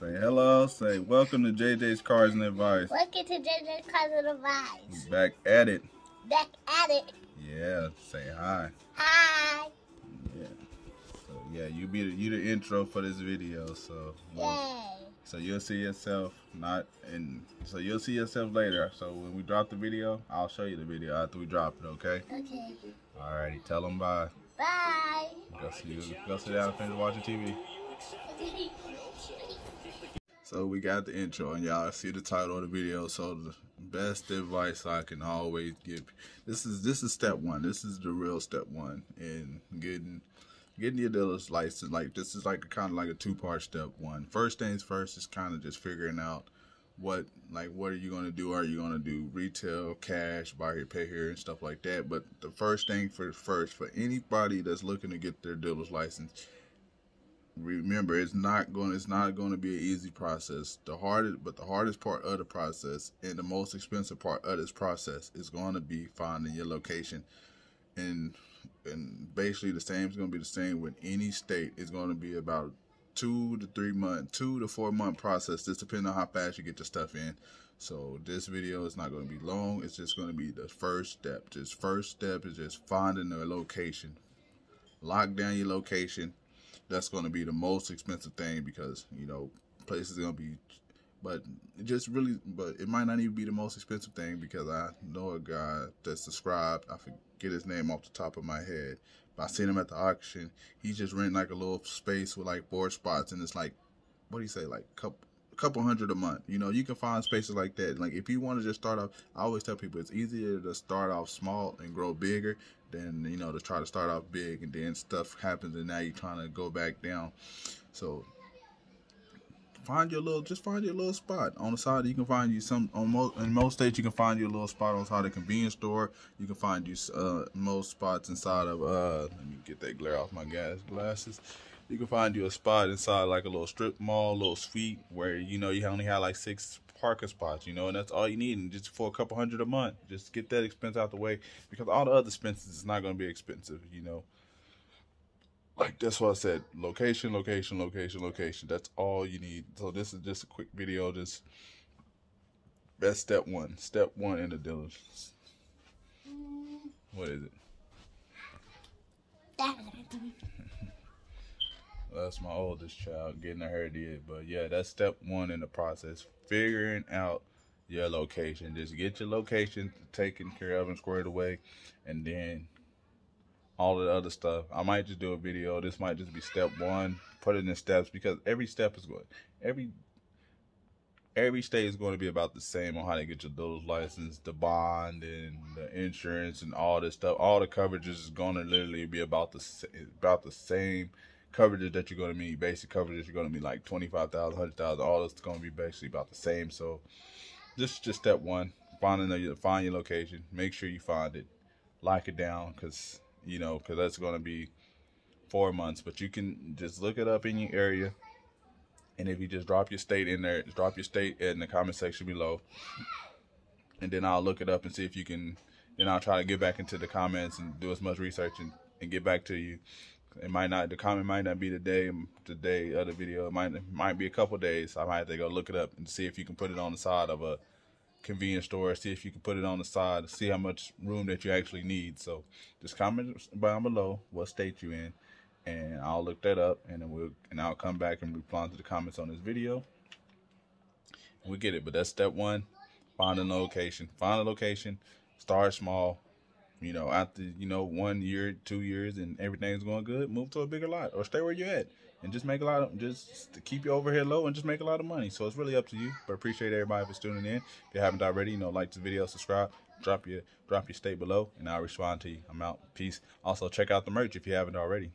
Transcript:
Say hello. Say welcome to JJ's Cars and Advice. Welcome to JJ's Cars and Advice. Back at it. Back at it. Yeah. Say hi. Hi. Yeah. So yeah, you be the, you the intro for this video. So Yay. so you'll see yourself not in. So you'll see yourself later. So when we drop the video, I'll show you the video after we drop it. Okay. Okay. Alrighty. Tell them bye. Bye. Go see. Go sit down and finish watching TV. So we got the intro and y'all see the title of the video. So the best advice I can always give. This is this is step one. This is the real step one in getting getting your dealer's license. Like this is like a kind of like a two part step one. First things first is kind of just figuring out what like what are you gonna do? Are you gonna do retail, cash, buy here, pay here, and stuff like that? But the first thing for first for anybody that's looking to get their dealer's license remember it's not going it's not going to be an easy process. The hardest but the hardest part of the process and the most expensive part of this process is going to be finding your location. And and basically the same is going to be the same with any state. It's going to be about two to three month two to four month process just depending on how fast you get your stuff in. So this video is not going to be long. It's just going to be the first step. Just first step is just finding the location. Lock down your location that's going to be the most expensive thing because you know places are going to be but just really but it might not even be the most expensive thing because i know a guy that's described i forget his name off the top of my head but i seen him at the auction. He's just renting like a little space with like four spots and it's like what do you say like couple couple hundred a month. You know you can find spaces like that. Like if you want to just start off i always tell people it's easier to start off small and grow bigger than you know to try to start off big and then stuff happens and now you're trying to go back down. So find your little just find your little spot on the side. You can find you some on most in most states you can find your little spot on the side of convenience store. You can find you uh most spots inside of uh let me get that glare off my gas glasses you can find you a spot inside like a little strip mall, little suite where you know you only have like six parking spots, you know, and that's all you need, and just for a couple hundred a month, just get that expense out the way because all the other expenses is not going to be expensive, you know. Like that's what I said: location, location, location, location. That's all you need. So this is just a quick video. Just that's step one. Step one in the diligence. What is it? That's my oldest child getting her did. But yeah, that's step one in the process. Figuring out your location. Just get your location taken care of and squared away. And then all the other stuff. I might just do a video. This might just be step one. Put it in steps because every step is going every every state is going to be about the same on how to get your dealer's license, the bond and the insurance and all this stuff. All the coverages is going to literally be about the about the same coverages that you're going to need, basic coverages, you're going to be like 25,000, 100,000, all this is going to be basically about the same. So this is just step one, finding the, find your location, make sure you find it, lock it down because, you know, because that's going to be four months, but you can just look it up in your area. And if you just drop your state in there, drop your state in the comment section below. And then I'll look it up and see if you can, then I'll try to get back into the comments and do as much research and, and get back to you it might not the comment might not be the day the day of the video. It might it might be a couple days. I might have to go look it up and see if you can put it on the side of a convenience store. See if you can put it on the side. See how much room that you actually need. So just comment down below what state you in, and I'll look that up, and then we'll and I'll come back and reply to the comments on this video. We get it, but that's step one. Find a location. Find a location. Start small you know, after you know one year, two years, and everything's going good, move to a bigger lot or stay where you're at and just make a lot of just keep your overhead low and just make a lot of money. So it's really up to you. But appreciate everybody for tuning in. If you haven't already, you know, like the video, subscribe, drop your drop your state below, and I'll respond to you. I'm out. Peace. Also check out the merch if you haven't already.